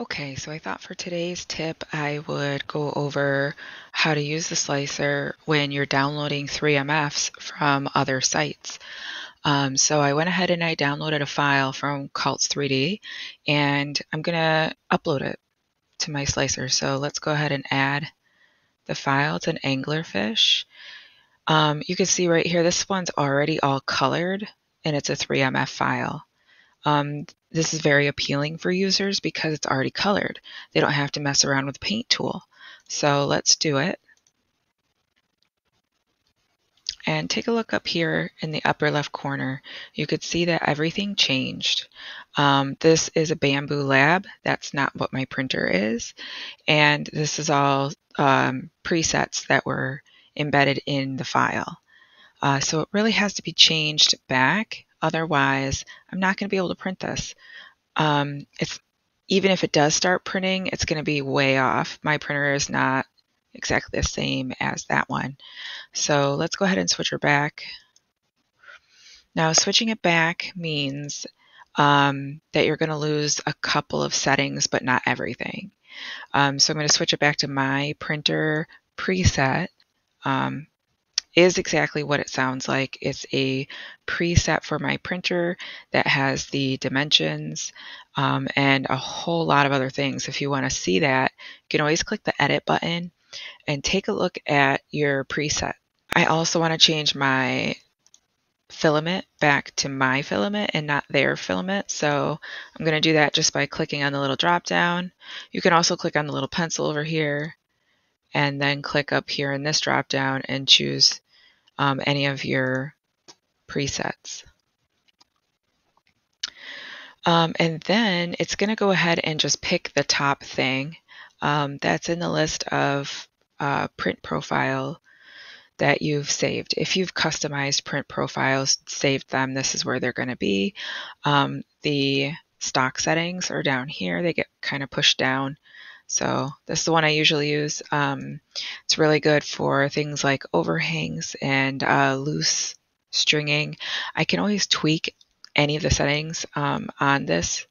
Okay, so I thought for today's tip I would go over how to use the slicer when you're downloading 3MFs from other sites. Um, so I went ahead and I downloaded a file from Cults 3D and I'm going to upload it to my slicer. So let's go ahead and add the file. It's an anglerfish. Um, you can see right here, this one's already all colored and it's a 3MF file. Um, this is very appealing for users because it's already colored. They don't have to mess around with the paint tool. So let's do it. And take a look up here in the upper left corner. You could see that everything changed. Um, this is a Bambu Lab. That's not what my printer is. And this is all um, presets that were embedded in the file. Uh, so it really has to be changed back Otherwise, I'm not going to be able to print this. Um, it's even if it does start printing, it's going to be way off. My printer is not exactly the same as that one. So let's go ahead and switch her back. Now switching it back means um, that you're going to lose a couple of settings, but not everything. Um, so I'm going to switch it back to my printer preset. Um, is exactly what it sounds like. It's a preset for my printer that has the dimensions um, and a whole lot of other things. If you want to see that, you can always click the edit button and take a look at your preset. I also want to change my filament back to my filament and not their filament. So I'm going to do that just by clicking on the little drop down. You can also click on the little pencil over here and then click up here in this drop down and choose um, any of your presets. Um, and then it's going to go ahead and just pick the top thing um, that's in the list of uh, print profile that you've saved. If you've customized print profiles, saved them, this is where they're going to be. Um, the stock settings are down here. They get kind of pushed down so this is the one I usually use. Um, it's really good for things like overhangs and uh, loose stringing. I can always tweak any of the settings um, on this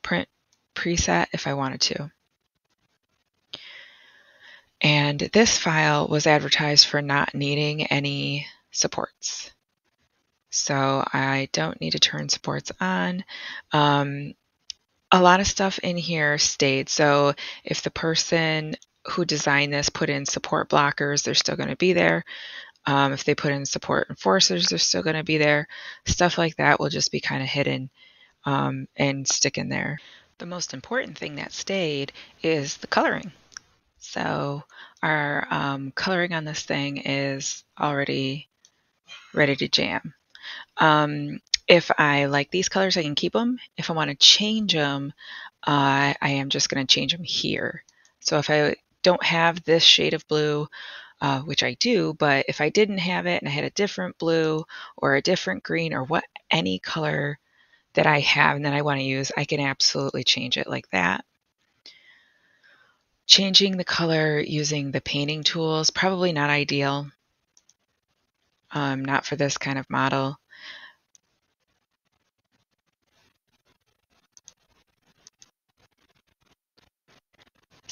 print preset if I wanted to. And this file was advertised for not needing any supports. So I don't need to turn supports on. Um, a lot of stuff in here stayed. So if the person who designed this put in support blockers, they're still going to be there. Um, if they put in support enforcers, they're still going to be there. Stuff like that will just be kind of hidden um, and stick in there. The most important thing that stayed is the coloring. So our um, coloring on this thing is already ready to jam. Um, if I like these colors, I can keep them. If I want to change them, uh, I am just going to change them here. So if I don't have this shade of blue, uh, which I do, but if I didn't have it and I had a different blue or a different green or what any color that I have and that I want to use, I can absolutely change it like that. Changing the color using the painting tools, probably not ideal. Um, not for this kind of model.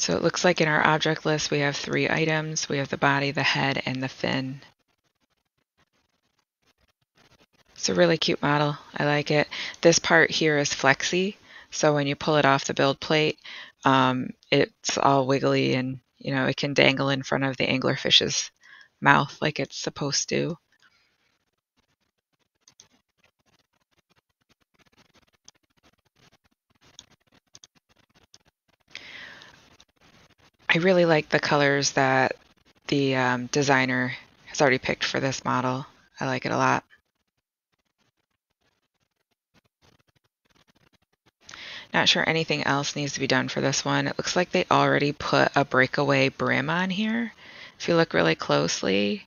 So it looks like in our object list we have three items. We have the body, the head, and the fin. It's a really cute model. I like it. This part here is flexy, so when you pull it off the build plate, um, it's all wiggly and you know it can dangle in front of the anglerfish's mouth like it's supposed to. I really like the colors that the um, designer has already picked for this model. I like it a lot. Not sure anything else needs to be done for this one. It looks like they already put a breakaway brim on here. If you look really closely,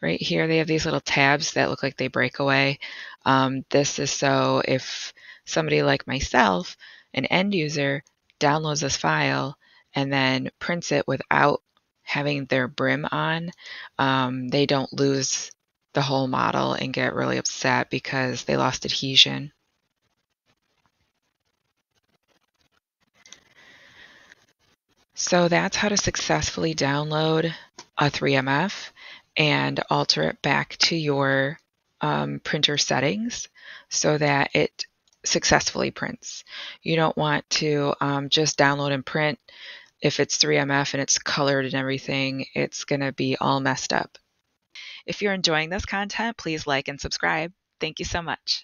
right here they have these little tabs that look like they break away. Um, this is so if somebody like myself, an end user, downloads this file and then prints it without having their brim on, um, they don't lose the whole model and get really upset because they lost adhesion. So that's how to successfully download a 3MF and alter it back to your um, printer settings so that it successfully prints. You don't want to um, just download and print. If it's 3MF and it's colored and everything, it's going to be all messed up. If you're enjoying this content, please like and subscribe. Thank you so much.